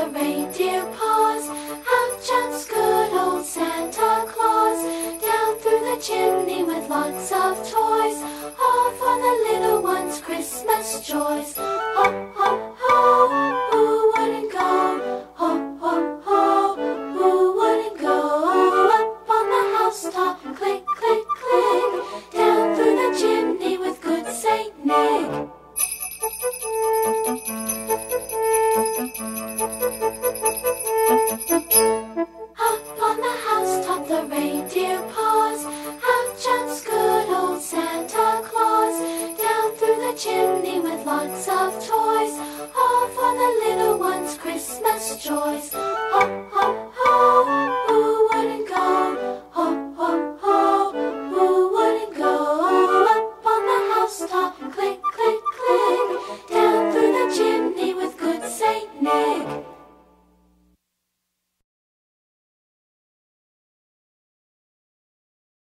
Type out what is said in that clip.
the reindeer pause. Out jumps good old Santa Claus, down through the chimney with lots of toys, all for the little ones' Christmas joys. The reindeer pause Out jumps good old Santa Claus Down through the chimney with lots of toys All for the little ones' Christmas joys Hop, hop, ho, who wouldn't go? Hop, hop, ho, who wouldn't go? Up on the housetop, click,